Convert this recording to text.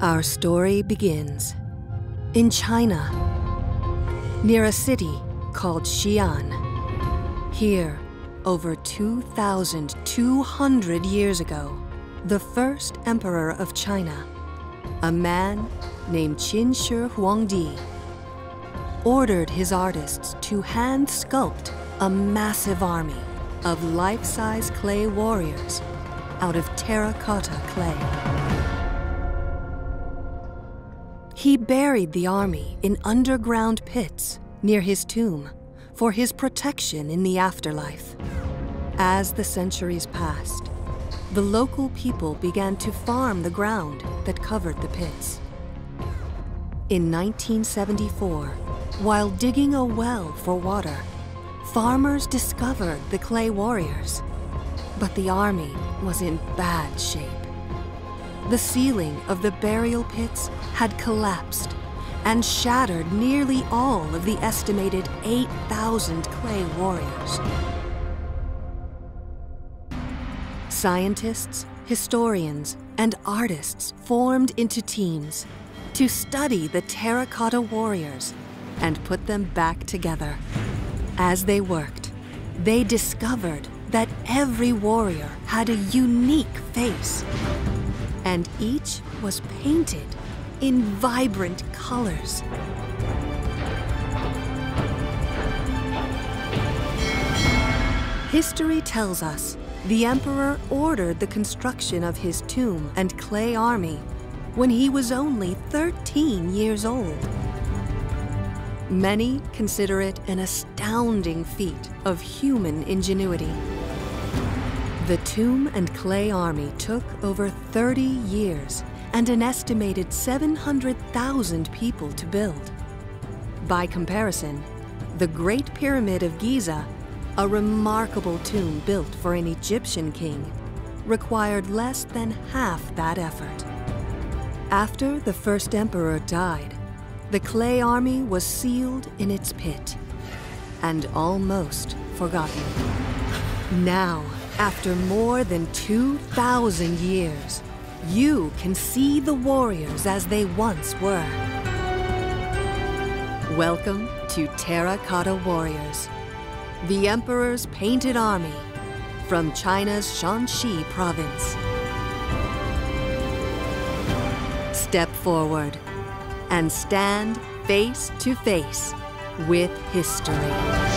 Our story begins in China, near a city called Xi'an. Here, over 2,200 years ago, the first emperor of China, a man named Qin Shi Huangdi, ordered his artists to hand sculpt a massive army of life-size clay warriors out of terracotta clay. He buried the army in underground pits near his tomb for his protection in the afterlife. As the centuries passed, the local people began to farm the ground that covered the pits. In 1974, while digging a well for water, farmers discovered the clay warriors. But the army was in bad shape. The ceiling of the burial pits had collapsed and shattered nearly all of the estimated 8,000 clay warriors. Scientists, historians, and artists formed into teams to study the terracotta warriors and put them back together. As they worked, they discovered that every warrior had a unique face, and each was painted in vibrant colors. History tells us the emperor ordered the construction of his tomb and clay army when he was only 13 years old. Many consider it an astounding feat of human ingenuity. The tomb and clay army took over 30 years and an estimated 700,000 people to build. By comparison, the Great Pyramid of Giza, a remarkable tomb built for an Egyptian king, required less than half that effort. After the first emperor died, the clay army was sealed in its pit and almost forgotten. Now, after more than 2,000 years, you can see the warriors as they once were. Welcome to Terracotta Warriors, the Emperor's painted army from China's Shaanxi province. Step forward and stand face to face with history.